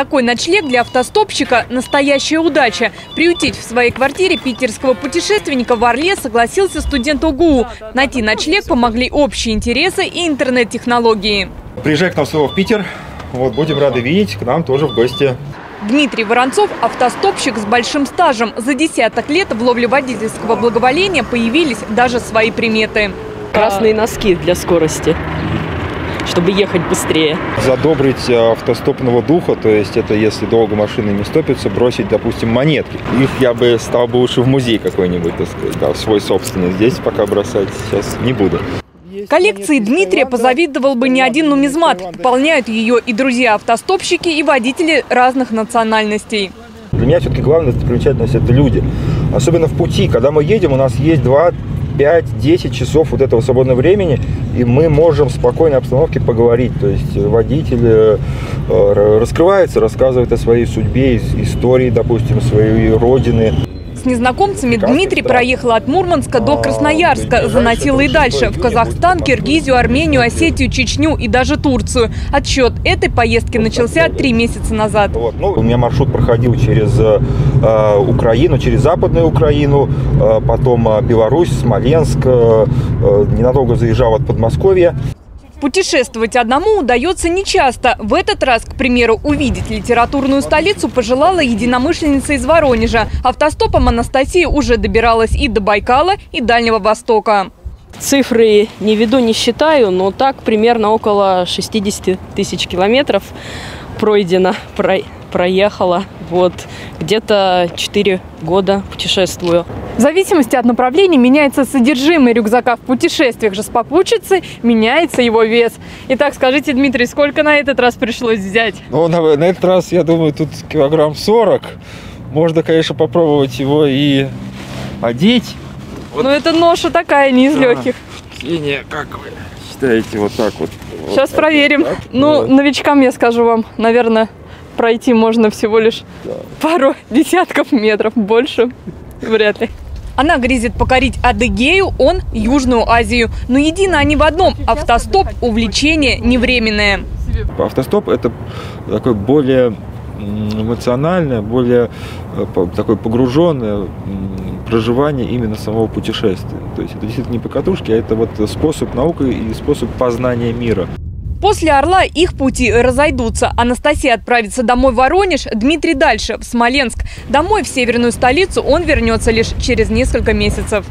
Такой ночлег для автостопщика – настоящая удача. Приютить в своей квартире питерского путешественника в Орле согласился студент ОГУ. Найти ночлег помогли общие интересы и интернет-технологии. Приезжай к нам снова в Питер. Вот, будем рады видеть к нам тоже в гости. Дмитрий Воронцов – автостопщик с большим стажем. За десяток лет в ловле водительского благоволения появились даже свои приметы. Красные носки для скорости, чтобы ехать быстрее. Задобрить э, автостопного духа, то есть это если долго машины не стопятся, бросить, допустим, монетки. Их я бы стал бы лучше в музей какой-нибудь, так сказать, да, свой собственный. Здесь пока бросать сейчас не буду. Коллекции Дмитрия позавидовал бы не один нумизмат. Пополняют ее и друзья-автостопщики, и водители разных национальностей. Для меня все-таки главная достопримечательность – это люди. Особенно в пути. Когда мы едем, у нас есть 2, 5, 10 часов вот этого свободного времени, и мы можем в спокойной обстановке поговорить. То есть водитель э, раскрывается, рассказывает о своей судьбе, истории, допустим, своей родины. С незнакомцами Дмитрий проехал от Мурманска до Красноярска, заносил и дальше, в Казахстан, Киргизию, Армению, Осетию, Чечню и даже Турцию. Отсчет этой поездки начался три месяца назад. Вот. Ну, у меня маршрут проходил через э, Украину, через Западную Украину, э, потом э, Беларусь, Смоленск, э, э, ненадолго заезжал от Подмосковья. Путешествовать одному удается нечасто. В этот раз, к примеру, увидеть литературную столицу пожелала единомышленница из Воронежа. Автостопом Анастасия уже добиралась и до Байкала, и Дальнего Востока. Цифры не веду, не считаю, но так примерно около 60 тысяч километров пройдено, про, проехала. Вот где-то 4 года путешествую. В зависимости от направления меняется содержимое рюкзака. В путешествиях же с попутчицей меняется его вес. Итак, скажите, Дмитрий, сколько на этот раз пришлось взять? Ну, на, на этот раз, я думаю, тут килограмм 40. Можно, конечно, попробовать его и одеть. Вот. Но это ноша такая, не из да. легких. Синяя, как вы считаете, вот так вот? Сейчас вот проверим. Так, ну, да. новичкам я скажу вам, наверное, пройти можно всего лишь да. пару десятков метров, больше вряд ли. Она грезит покорить Адыгею, он – Южную Азию. Но едины они в одном – автостоп – увлечение невременное. Автостоп – это такое более эмоциональное, более э, такое погруженное проживание именно самого путешествия. То есть это действительно не покатушки, а это вот способ науки и способ познания мира. После Орла их пути разойдутся. Анастасия отправится домой в Воронеж, Дмитрий дальше, в Смоленск. Домой в северную столицу он вернется лишь через несколько месяцев.